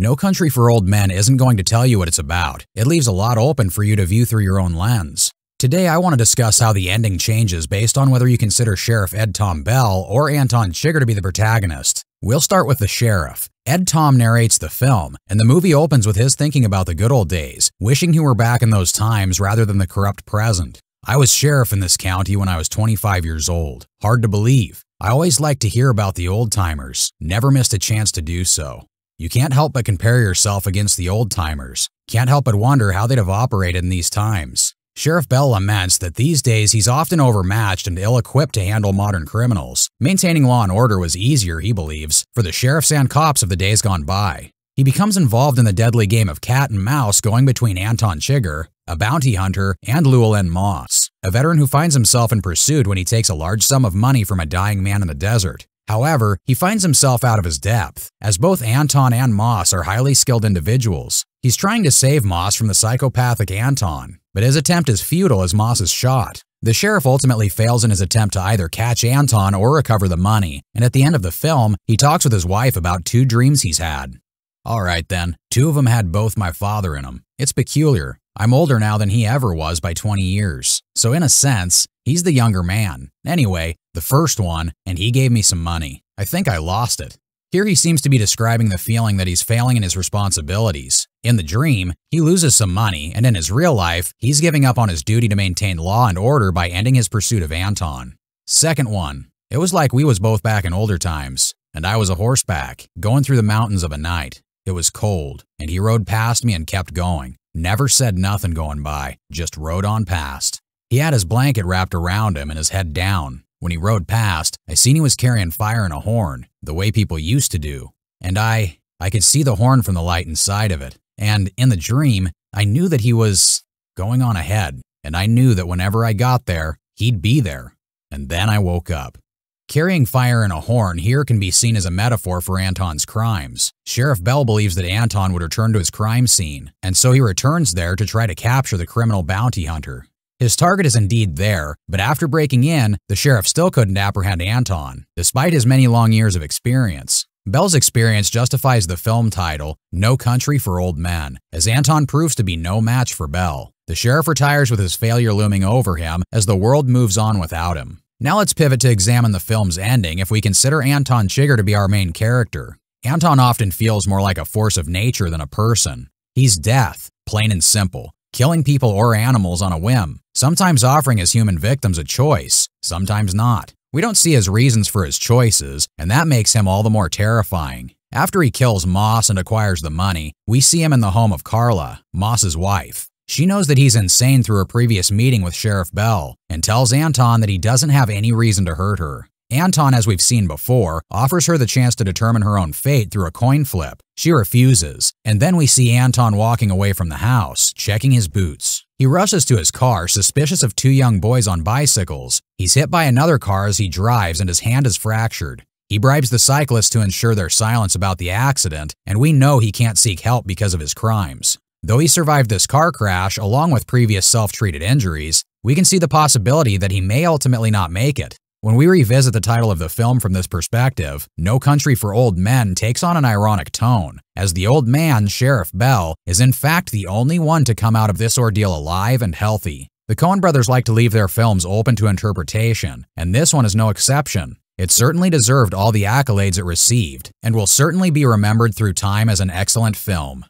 No Country for Old Men isn't going to tell you what it's about. It leaves a lot open for you to view through your own lens. Today, I want to discuss how the ending changes based on whether you consider Sheriff Ed Tom Bell or Anton Chigurh to be the protagonist. We'll start with the sheriff. Ed Tom narrates the film, and the movie opens with his thinking about the good old days, wishing he were back in those times rather than the corrupt present. I was sheriff in this county when I was 25 years old. Hard to believe. I always liked to hear about the old timers, never missed a chance to do so. You can't help but compare yourself against the old timers. Can't help but wonder how they'd have operated in these times. Sheriff Bell laments that these days he's often overmatched and ill-equipped to handle modern criminals. Maintaining law and order was easier, he believes, for the sheriffs and cops of the days gone by. He becomes involved in the deadly game of cat and mouse going between Anton Chigurh, a bounty hunter, and Llewellyn Moss, a veteran who finds himself in pursuit when he takes a large sum of money from a dying man in the desert. However, he finds himself out of his depth, as both Anton and Moss are highly skilled individuals. He's trying to save Moss from the psychopathic Anton, but his attempt is futile as Moss is shot. The sheriff ultimately fails in his attempt to either catch Anton or recover the money, and at the end of the film, he talks with his wife about two dreams he's had. Alright then, two of them had both my father in them. It's peculiar. I'm older now than he ever was by 20 years, so in a sense, he's the younger man. Anyway, the first one, and he gave me some money. I think I lost it. Here he seems to be describing the feeling that he's failing in his responsibilities. In the dream, he loses some money, and in his real life, he's giving up on his duty to maintain law and order by ending his pursuit of Anton. Second one. It was like we was both back in older times, and I was a horseback, going through the mountains of a night. It was cold, and he rode past me and kept going. Never said nothing going by, just rode on past. He had his blanket wrapped around him and his head down, when he rode past, I seen he was carrying fire in a horn, the way people used to do. And I, I could see the horn from the light inside of it. And in the dream, I knew that he was going on ahead. And I knew that whenever I got there, he'd be there. And then I woke up. Carrying fire in a horn here can be seen as a metaphor for Anton's crimes. Sheriff Bell believes that Anton would return to his crime scene, and so he returns there to try to capture the criminal bounty hunter. His target is indeed there, but after breaking in, the sheriff still couldn't apprehend Anton, despite his many long years of experience. Bell's experience justifies the film title, No Country for Old Men, as Anton proves to be no match for Bell. The sheriff retires with his failure looming over him as the world moves on without him. Now let's pivot to examine the film's ending if we consider Anton Chigurh to be our main character. Anton often feels more like a force of nature than a person. He's death, plain and simple, killing people or animals on a whim, sometimes offering his human victims a choice, sometimes not. We don't see his reasons for his choices, and that makes him all the more terrifying. After he kills Moss and acquires the money, we see him in the home of Carla, Moss's wife. She knows that he's insane through a previous meeting with Sheriff Bell and tells Anton that he doesn't have any reason to hurt her. Anton, as we've seen before, offers her the chance to determine her own fate through a coin flip. She refuses, and then we see Anton walking away from the house, checking his boots. He rushes to his car, suspicious of two young boys on bicycles. He's hit by another car as he drives and his hand is fractured. He bribes the cyclist to ensure their silence about the accident, and we know he can't seek help because of his crimes. Though he survived this car crash along with previous self-treated injuries, we can see the possibility that he may ultimately not make it. When we revisit the title of the film from this perspective, No Country for Old Men takes on an ironic tone, as the old man, Sheriff Bell, is in fact the only one to come out of this ordeal alive and healthy. The Coen brothers like to leave their films open to interpretation, and this one is no exception. It certainly deserved all the accolades it received, and will certainly be remembered through time as an excellent film.